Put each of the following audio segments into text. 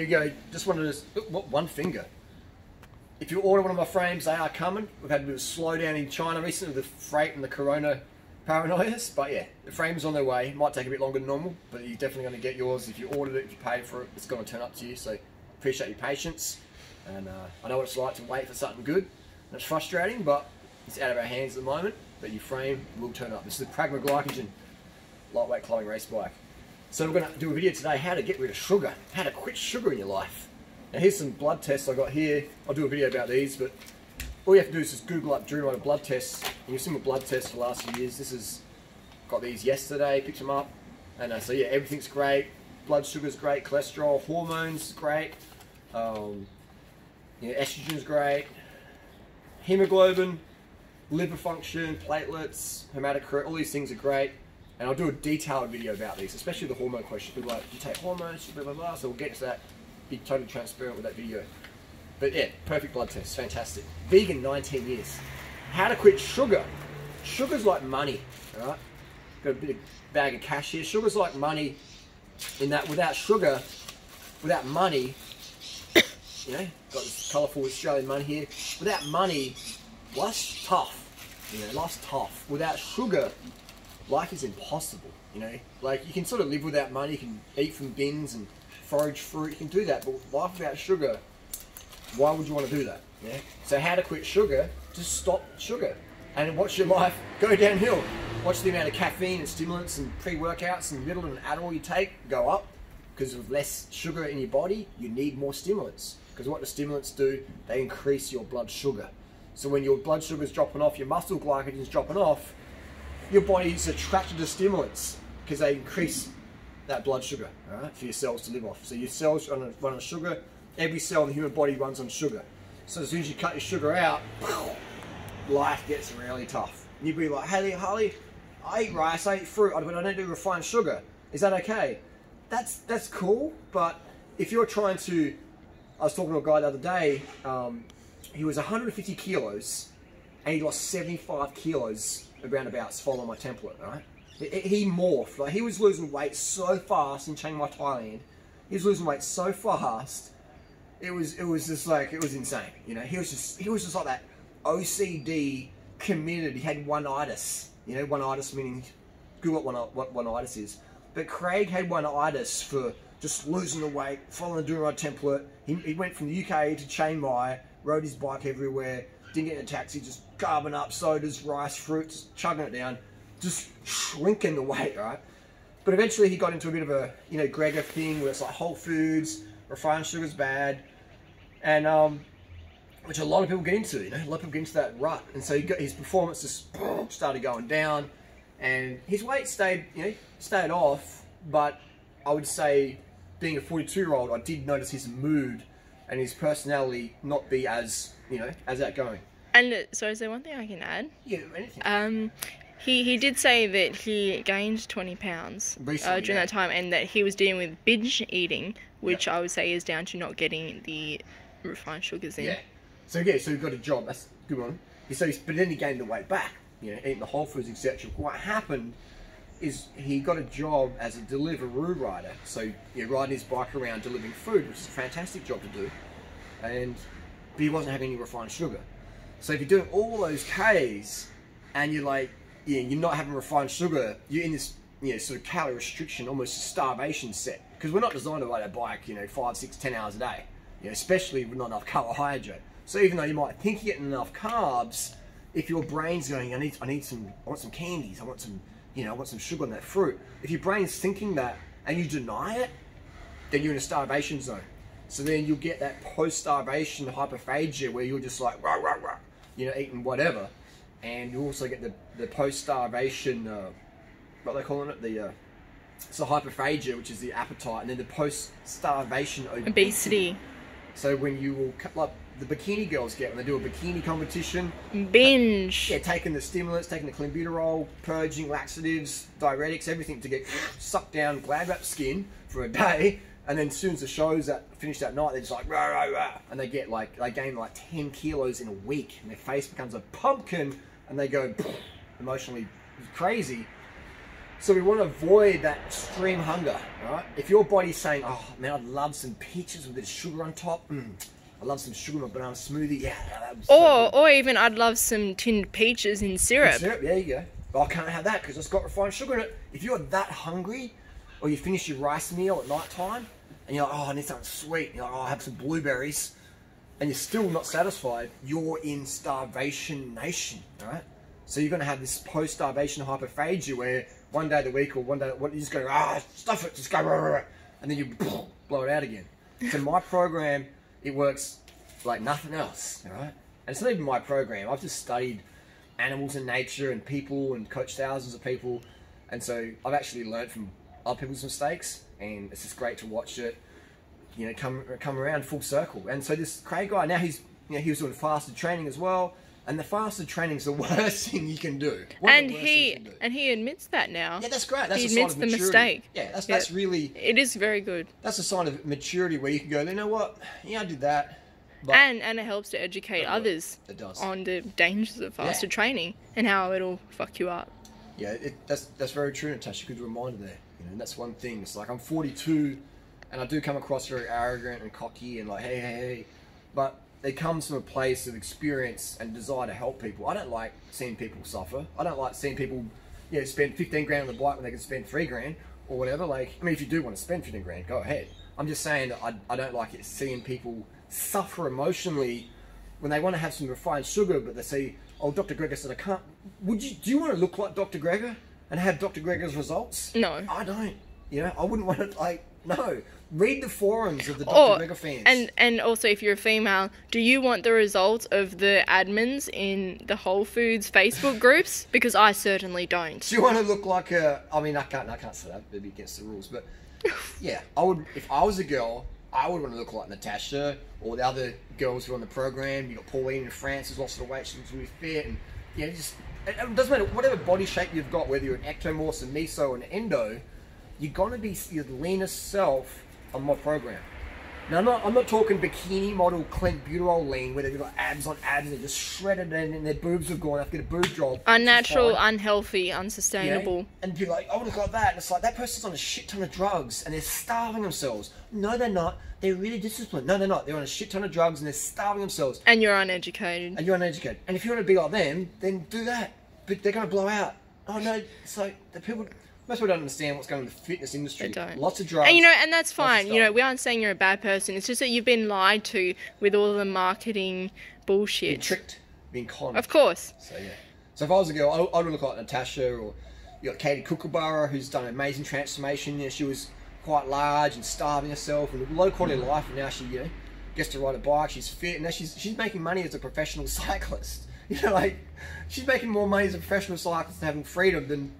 Here you go, just wanted to, one finger. If you order one of my frames, they are coming. We've had a bit of slowdown in China recently with the freight and the corona paranoias, but yeah, the frame's on their way. Might take a bit longer than normal, but you're definitely going to get yours. If you ordered it, if you paid for it, it's going to turn up to you, so appreciate your patience. And uh, I know what it's like to wait for something good. And it's frustrating, but it's out of our hands at the moment, but your frame will turn up. This is the Pragma Glycogen lightweight climbing race bike. So we're going to do a video today, how to get rid of sugar, how to quit sugar in your life. Now here's some blood tests I got here. I'll do a video about these, but all you have to do is just Google up Dream blood tests. And you've seen my blood tests for the last few years. This is, got these yesterday, picked them up. And uh, so yeah, everything's great. Blood sugar's great, cholesterol, hormones great. Um, you know, estrogen's great. Hemoglobin, liver function, platelets, hematocrit, all these things are great. And I'll do a detailed video about these, especially the hormone question. People like, you take hormones, blah, blah, blah. So we'll get to that, be totally transparent with that video. But yeah, perfect blood test, fantastic. Vegan 19 years. How to quit sugar. Sugar's like money, all right? Got a bit of bag of cash here. Sugar's like money in that without sugar, without money, you know, got this colourful Australian money here. Without money, life's tough. You know, life's tough. Without sugar, life is impossible. You know, like you can sort of live without money, you can eat from bins and forage fruit, you can do that, but life without sugar, why would you want to do that? Yeah. So how to quit sugar? Just stop sugar, and watch your life go downhill. Watch the amount of caffeine and stimulants and pre-workouts and middle and Adderall you take go up because of less sugar in your body. You need more stimulants because what the stimulants do, they increase your blood sugar. So when your blood sugar is dropping off, your muscle glycogen is dropping off, your body is attracted to stimulants because they increase that blood sugar right, for your cells to live off. So your cells run on, run on sugar. Every cell in the human body runs on sugar. So as soon as you cut your sugar out, life gets really tough. And you'd be like, Haley, Harley, I eat rice, I eat fruit, but I don't do refined sugar. Is that okay? That's that's cool, but if you're trying to, I was talking to a guy the other day. Um, he was 150 kilos, and he lost 75 kilos roundabouts following my template, right? He morphed. Like he was losing weight so fast in Chiang Mai, Thailand. He was losing weight so fast. It was it was just like it was insane. You know, he was just he was just like that OCD committed. He had one-itis. You know, one-itis meaning Google what one what one-itis is. But Craig had one-itis for just losing the weight, following the Durianrider template. He, he went from the UK to Chiang Mai, rode his bike everywhere, didn't get in a taxi, just carving up sodas, rice, fruits, chugging it down, just shrinking the weight, right? But eventually he got into a bit of a, you know, Greger thing where it's like Whole Foods, refined sugar's bad, and um, which a lot of people get into, you know, a lot of people get into that rut. And so he got, his performance just started going down, and his weight stayed, you know, stayed off, but I would say being a 42 year old, I did notice his mood and his personality not be as you know as outgoing. And uh, so is there one thing I can add? Yeah, anything. Um, he he did say that he gained twenty pounds uh, during yeah. that time, and that he was dealing with binge eating, which I would say is down to not getting the refined sugars in. Yeah. So yeah, so he got a job. That's a good one. So, he's, but then he gained the weight back. You know, eating the Whole Foods, etc. What happened is he got a job as a Deliveroo rider. So you're riding his bike around delivering food, which is a fantastic job to do. And but he wasn't having any refined sugar. So if you're doing all those Ks and you're like, yeah, you're not having refined sugar, you're in this you know, sort of calorie restriction, almost a starvation set. Because we're not designed to ride a bike, you know, five, six, ten hours a day. You know, especially with not enough carbohydrate. So even though you might think you're getting enough carbs, if your brain's going, I need, I need some, I want some candies, I want some, you know, I want some sugar on that fruit. If your brain's thinking that and you deny it, then you're in a starvation zone. So then you'll get that post-starvation hyperphagia where you're just like, rah, rah, rah, you know, eating whatever. And you also get the, the post-starvation, uh, what are they calling it? The, uh, it's the hyperphagia, which is the appetite, and then the post-starvation obesity. Obesity, So when you will, cut- like the bikini girls get when they do a bikini competition, binge. yeah, taking the stimulants, taking the clenbuterol, purging, laxatives, diuretics, everything to get sucked down, glad wrapped skin for a day, and then as soon as the show's that finished that night, they're just like rah rah rah, and they get like they gain like ten kilos in a week, and their face becomes a pumpkin, and they go emotionally crazy. So we want to avoid that extreme hunger, right? If your body's saying, "Oh man, I'd love some peaches with a bit of sugar on top," mm, I love some sugar in my banana smoothie. Yeah, that would be so Or, or even I'd love some tinned peaches in syrup. Syrup, there you go. But I can't have that because it's got refined sugar in it. If you're that hungry, or you finish your rice meal at night time, and you're like, oh, I need something sweet, and you're like, oh, I'll have some blueberries, and you're still not satisfied, you're in starvation nation, right? So you're going to have this post-starvation hyperphagia where one day of the week or one day, what you just go, ah, stuff it, just go, rah, rah, rah," and then you blow it out again. So my program, it works like nothing else, all right? And it's not even my program. I've just studied animals and nature and people and coached thousands of people, and so I've actually learned from other people's mistakes, and it's just great to watch it, you know, come come around full circle. And so this Craig guy now he's you know he was doing faster training as well, and the faster training is the worst thing you can do. And the worst things he do. and he admits that now. yeah, that's great. That's he a sign admits of the maturity. mistake. Yeah, that's Yeah. that's really It is very good. that's a sign of maturity where you can go, you know what? Yeah, I did that. But And and it helps to educate others It does. on the dangers of faster Yeah. training and how it'll fuck you up. Yeah, it, that's that's very true, Natasha. Good reminder there. You know, and that's one thing. It's like I'm 42, and I do come across very arrogant and cocky and like, hey, hey, hey. But it comes from a place of experience and desire to help people. I don't like seeing people suffer. I don't like seeing people, you know, spend 15 grand on the bike when they can spend three grand or whatever. Like, I mean, if you do want to spend 15 grand, go ahead. I'm just saying that I, I don't like it seeing people suffer emotionally when they want to have some refined sugar, but they say, "Oh, Dr. Greger said I can't." Would you? Do you want to look like Dr. Greger and have Dr. Greger's results? No. I don't. You know, I wouldn't want to. Like, no. Read the forums of the Dr. Or oh, Greger fans. and and also if you're a female, do you want the results of the admins in the Whole Foods Facebook groups? Because I certainly don't. do you want to look like a? I mean, I can't. I can't say that. It'd against the rules. But yeah, I would. If I was a girl, I would want to look like Natasha or the other girls who are on the program. You got Pauline in France who's lost the weight. She's really fit, and yeah, just it, doesn't matter whatever body shape you've got, whether you're an ectomorph, a meso, an endo. You're gonna be your leanest self on my program. Now I'm not, I'm not talking bikini model clenbuterol lean where they've got abs on abs and they're just shredded and, and their boobs have gone. I have to get a boob job. Unnatural, unhealthy, You know? unsustainable. And are like, oh, look at that. And it's like, that person's on a shit ton of drugs and they're starving themselves. No, they're not. They're really disciplined. No, they're not. They're on a shit ton of drugs and they're starving themselves. And you're uneducated. And you're uneducated. And if you want to be like them, then do that. But they're going to blow out. Oh, no. It's like, the people, most people don't understand what's going on in the fitness industry. They don't. Lots of drugs. And you know, and that's fine. You know, we aren't saying you're a bad person. It's just that you've been lied to with all the marketing bullshit. Being tricked, being conned. Of course. So yeah. So if I was a girl, I, would look like Natasha or you got Katie Kookaburra who's done an amazing transformation. You know, she was quite large and starving herself and low quality of life, and now she you know gets to ride a bike. She's fit, and now she's she's making money as a professional cyclist. You know, like she's making more money as a professional cyclist and having freedom than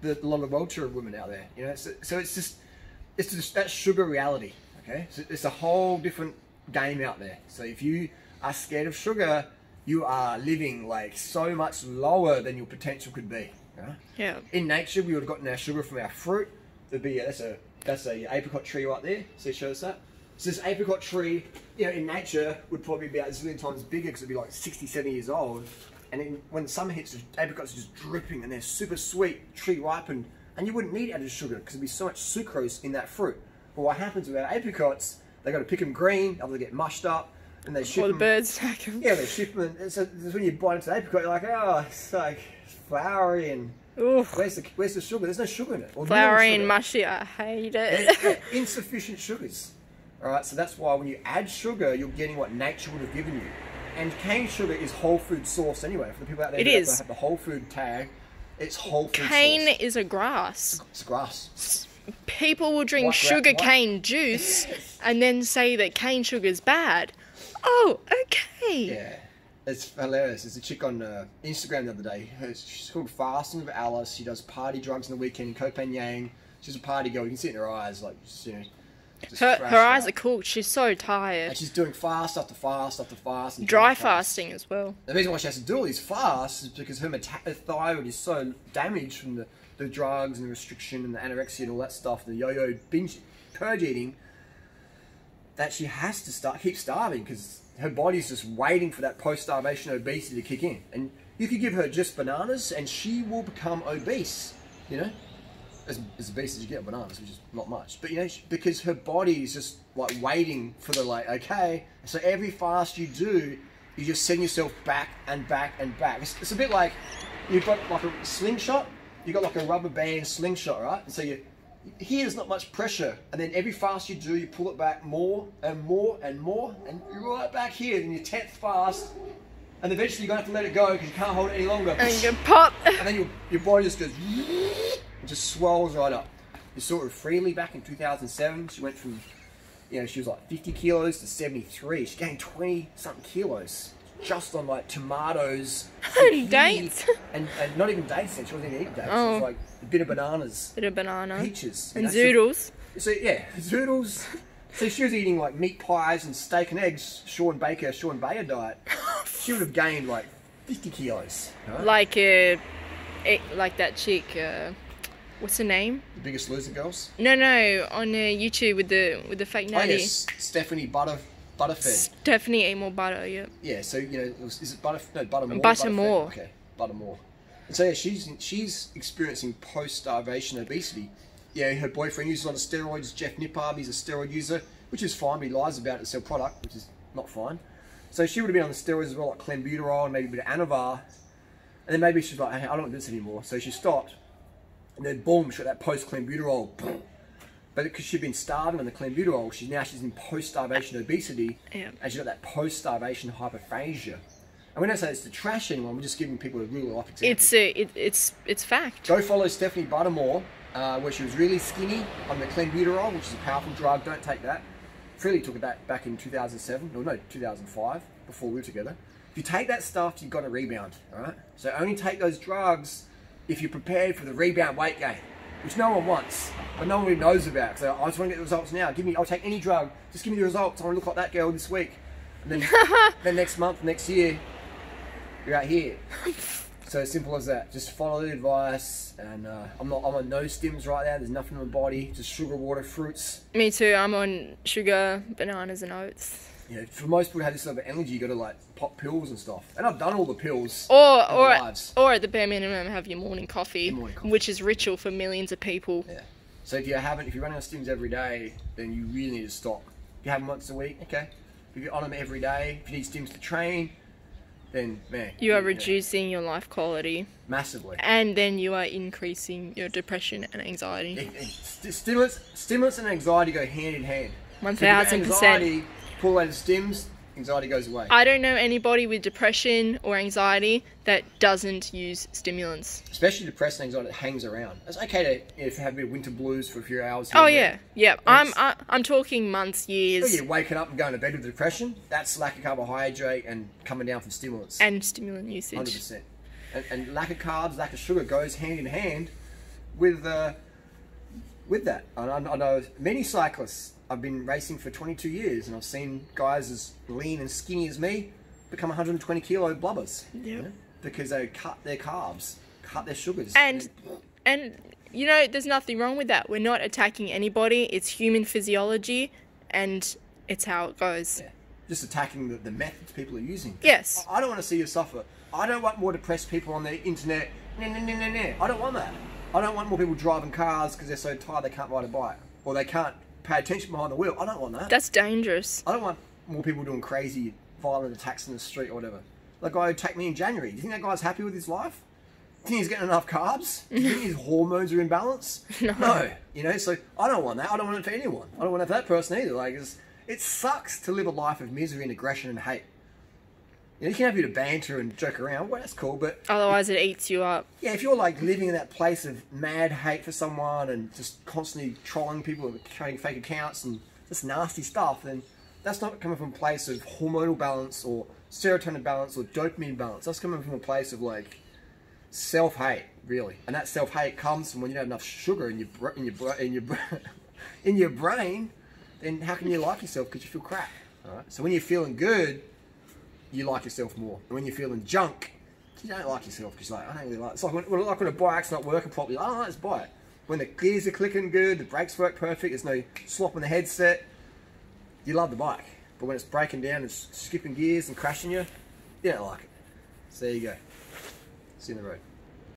the, a lot of tour women out there. You know, so, so it's just it's just that sugar reality. Okay, so it's a whole different game out there. So if you are scared of sugar, you are living like so much lower than your potential could be. yeah? Yeah. In nature, we would have gotten our sugar from our fruit. There'd be that's a that's a apricot tree right there. So it shows that. So this apricot tree, you know, in nature would probably be about a zillion times bigger because it'd be like 60, 70 years old. And then when summer hits, the apricots are just dripping and they're super sweet, tree ripened, and you wouldn't need added sugar because there'd be so much sucrose in that fruit. But what happens with our apricots? They got to pick them green, other they get mushed up, and they ship Or the 'em- birds attack 'em. Yeah, they ship them. And so when you bite into the apricot, you're like, oh, it's like flowery and where's the where's the sugar? There's no sugar in it. Or flowery and mushy. I hate it. insufficient sugars. All right, so that's why when you add sugar, you're getting what nature would have given you. And cane sugar is whole food source anyway. For the people out there It who have the- whole food tag, it's whole food Cane source. is a grass. It's grass. People will drink sugar cane juice and then say that cane sugar is bad. Oh, okay. Yeah, it's hilarious. There's a chick on uh, Instagram the other day. Her, she's called Fasting with Alice. She does party drugs on the weekend Koh She's a party girl. You can see it in her eyes, like you know. Her, her eyes out. are cooked. She's so tired. And she's doing fast after fast after fast. And Dry fast. fasting as well. The reason why she has to do all these fasts is because her, her thyroid is so damaged from the, the drugs and the restriction and the anorexia and all that stuff, the yo-yo binge purge eating, that she has to start keep starving because her body's just waiting for that post-starvation obesity to kick in. And you could give her just bananas and she will become obese, you know? As, as obese as you get bananas, which is not much. But you know, because her body is just like waiting for the like, okay. So every fast you do, you just send yourself back and back and back. It's, it's a bit like you've got like a slingshot. You've got like a rubber band slingshot, right? And so you here there's not much pressure, and then every fast you do, you pull it back more and more and more, and you're right back here in your tenth fast, and eventually you're gonna have to let it go because you can't hold it any longer. And you pop. And then your, your body just goes, just swells right up. You saw her Freelee back in 2007. She went from, you know, she was like 50 kilos to 73. She gained 20 something kilos just on like tomatoes, And dates. and, and not even dates. Then she wasn't even eating dates. It Oh. was like a bit of bananas, a Bit of banana. peaches, And know, zoodles. so yeah, zoodles. So she was eating like meat pies and steak and eggs, Shawn Baker, Sean Bayer diet. She would have gained like 50 kilos. Like uh, like that chick. Uh, what's her name? the biggest loser girls. No, no, on uh, YouTube with the with the fake Oh natty. yes, Stephanie Butter Butterfed. Stephanie ate butter. Yeah. Yeah, so you know, it was, is it Butter? No, Buttermore. Buttermore. Butterfed? Okay, Buttermore. And so yeah, she's she's experiencing post starvation obesity. Yeah, her boyfriend uses a lot of steroids. Jeff Nippard, he's a steroid user, which is fine. But he lies about it to sell product, which is not fine. So she would have been on the steroids as well, like clenbuterol and maybe a bit of Anavar. And then maybe she's like, hey, I don't want this anymore. So she stopped. And then boom, she got that post clenbuterol. But because she'd been starving on the clenbuterol, she's now she's in post starvation obesity, Yeah. and she's got that post starvation hyperphagia. And we don't say it's to trash anyone. We're just giving people a real life example. It's a, it, it's it's fact. Go follow Stephanie Buttermore, uh, where she was really skinny on the clenbuterol, which is a powerful drug. Don't take that. Freelee took it back back in 2007, or no, 2005, before we were together. If you take that stuff, you've got a rebound, all right? So only take those drugs if you're prepared for the rebound weight gain, which no one wants, but no one really knows about. So I just want to get the results now. Give me, I'll take any drug. Just give me the results. I want to look like that girl this week, and then then next month, next year, you're out here. So simple as that. Just follow the advice, and uh, I'm not. I'm on no stims right now. There's nothing in my body. Just sugar, water, fruits. Me too. I'm on sugar, bananas, and oats. You know, for most people have this sort of energy, you got to like pop pills and stuff. And I've done all the pills. Or or lives. or at the bare minimum, have your morning coffee, Your morning coffee. which is ritual for millions of people. Yeah. So if you haven't, if you're running on stims every day, then you really need to stop. If you have them once a week, okay. If you're on them every day, if you need stims to train, then man, You are reducing your life quality, massively. and then you are increasing your depression and anxiety. It- it- st- stimulants, stimulants, and anxiety go hand in hand. One So if you've got thousand percent. Pull out the stims, anxiety goes away. I don't know anybody with depression or anxiety that doesn't use stimulants. Especially depressed anxiety that hangs around. It's okay to if you have a bit of winter blues for a few hours. Oh yeah, yeah. I'm I, I'm talking months, years, You're waking up and going to bed with depression. That's lack of carbohydrate and coming down from stimulants. and stimulant usage. Hundred percent. And, and lack of carbs, lack of sugar goes hand in hand with uh, with that. And I, I know many cyclists. I've been racing for 22 years, and I've seen guys as lean and skinny as me become 120 kilo blubbers. Yep. you know, because they cut their carbs, cut their sugars. And and you know, there's nothing wrong with that. We're not attacking anybody. It's human physiology, and it's how it goes. Yeah. just attacking the, the methods people are using. Yes. I I don't want to see you suffer. I don't want more depressed people on the internet. Nah, nah, nah, nah, nah. I don't want that. I don't want more people driving cars because they're so tired they can't ride a bike or they can't pay attention behind the wheel. I don't want that. That's dangerous. I don't want more people doing crazy, violent attacks in the street or whatever. The guy attacked me in January. Do you think that guy's happy with his life? Do you think he's getting enough carbs? Do you think his hormones are in balance? No. You know, so I don't want that. I don't want it for anyone. I don't want it for that person either. Like, it's, it sucks to live a life of misery and aggression and hate. You, know, you can have a bit of banter and joke around. Well, that's cool, but Otherwise, it eats you up. yeah, if you're like living in that place of mad hate for someone and just constantly trolling people and creating fake accounts and just nasty stuff, then that's not coming from a place of hormonal balance or serotonin balance or dopamine balance. That's coming from a place of like self hate, really. And that self hate comes from when you don't have enough sugar in your br- in your br- in your br- in your brain. Then how can you like yourself because you feel crap? All right. So when you're feeling good, you like yourself more. And when you're feeling junk, you don't like yourself because like I don't really like. It's like when, like when a bike's not working properly. I don't like this bike. When the gears are clicking good, the brakes work perfect. There's no slop in the headset. You love the bike, but when it's breaking down and skipping gears and crashing you, you don't like it. So there you go. See you on the road.